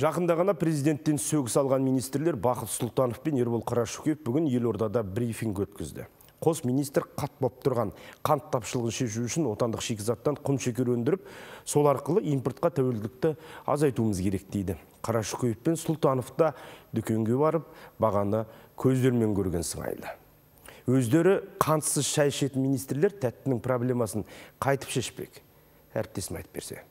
Жақында ғана президенттен сөгіс алған министрлер Бақыт Сұлтанов пен Ербол Қарашөкеев бүгін елордада брифинг өткізді. Қос министр қат боп тұрған қант тапшылығын шешу үшін отандық шикізаттан құм шекер өндіріп, сол арқылы импортқа тәуелділікті азайтуымыз керек дейді. Қарашөкеев пен Сұлтанов та дүкенге барып, бағаны көздермен көрген сыңайлы. Өздері қантсыз шай ішетін министрлер тәттінің проблемасын қайтып шешпек. Әріптесім айтып берсе.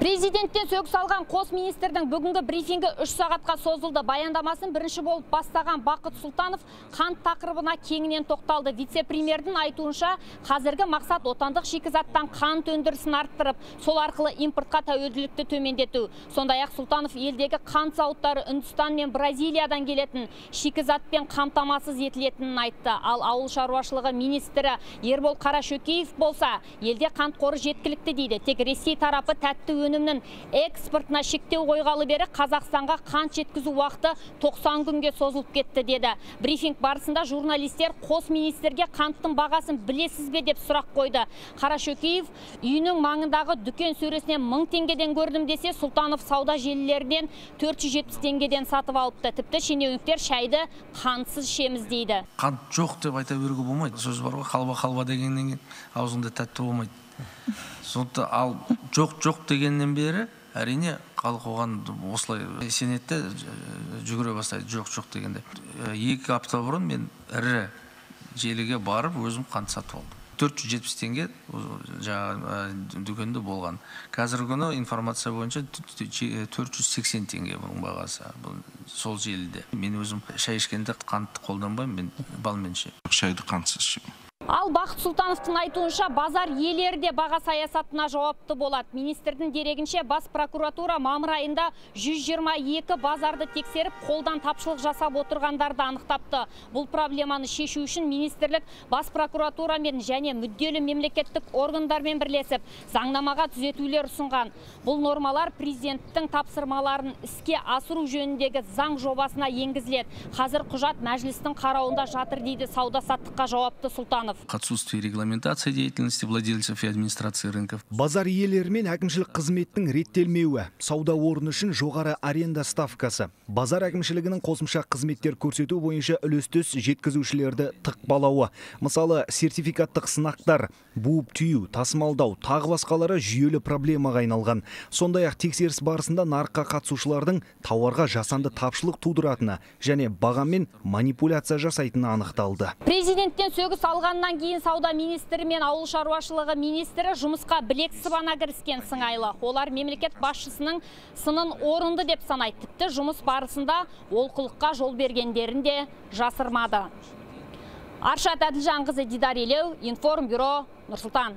Президенттен сөгіс алған қос министрдің бүгінгі брифингі үш сағатқа созылды. Баяндамасын бірінші болып бастаған Бақыт Сұлтанов қант тақырыбына кеңінен тоқталды. Вице-премьердің айтуынша қазіргі мақсат отандық шикізаттан қант өндірісін арттырып, сол арқылы импортқа тәуелділікті төмендету. Сондай-ақ Сұлтанов елдегі қант зауыттары Үндістан мен Бразилиядан келетін шикізатпен қамтамасыз етілетінін айтты. Ал ауыл шаруашылығы министрі Ербол Қарашөкеев болса, елде қант қоры жеткілікті дейді. Тек Ресей тарапы тәтті өнімнің экспортына шектеу қойғалы бері Қазақстанға қант жеткізу уақыты 90 күнге созылып кетті деді. Брифинг барысында журналистер қос министрге қанттың бағасын білесіз бе деп сұрақ қойды. Қарашөкеев үйінің маңындағы дүкен сөресінен 1000 теңгеден көрдім десе, Сұлтанов сауда желілерінен 470 теңгеден сатып алыпты. Тіпті шенеуніктер шайды қантсыз ішеміз дейді. Қант жоқ деп айта беруге болмайды. Сөз бар ғой, халва дегеннен аузыңда тәтті болмайды сондықтан ал жоқ жоқ дегеннен бері әрине халық оған осылай сенеді де жүгіре бастайды жоқ жоқ дегенде. Екі апта бұрын мен ірі желіге барып өзім қант сатып алдым. төрт жүз жетпіс теңге жаңағы дүкенде болған. Қазіргі күні информация бойынша төрт жүз сексен теңге бұның бағасы бұл сол желіде. Мен өзім шай ішкенде қантты қолданбаймын мен балмен ішемін. Шайды қантсыз ішемін. Ал Бақыт Сұлтановтың айтуынша базар иелері де баға саясатына жауапты болады. Министрдің дерегінше бас прокуратура мамыр айында 122 базарды тексеріп, қолдан тапшылық жасап отырғандарды анықтапты. Бұл проблеманы шешу үшін министрлік бас прокуратурамен және мүдделі мемлекеттік органдармен бірлесіп, заңнамаға түзетулер ұсынған. Бұл нормалар президенттің тапсырмаларын іске асыру жөніндегі заң жобасына енгізіледі. Қазір құжат мәжілістің қарауында жатыр дейді сауда-саттыққа жауапты Сұлтанов отсутствие регламентации деятельности владельцев и администрации рынков. Базар иелері мен әкімшілік қызметтің реттелмеуі, сауда орны үшін жоғары аренда ставкасы, базар әкімшілігінің қосымша қызметтер көрсету бойынша үлестіс жеткізушілерді тықпалауы, мысалы сертификаттық сынақтар, буып түйу, тасымалдау, тағы басқалары жүйелі проблемаға айналған. Сондай-ақ тексеріс барысында нарыққа қатысушылардың тауарға жасанды тапшылық тудыратыны және бағамен манипуляция жасайтыны анықталды. Президенттен сөгіс алғаннан кейін сауда министрі мен ауыл шаруашылығы министрі жұмысқа білек сыбана кіріскен сыңайлы. Олар мемлекет басшысының сынын орынды деп санайды. Тіпті жұмыс барысында олқылыққа жол бергендерін де жасырмады. Аршат Әділжанқызы Дидар Елеу, Информ бюро, Нұрсұлтан.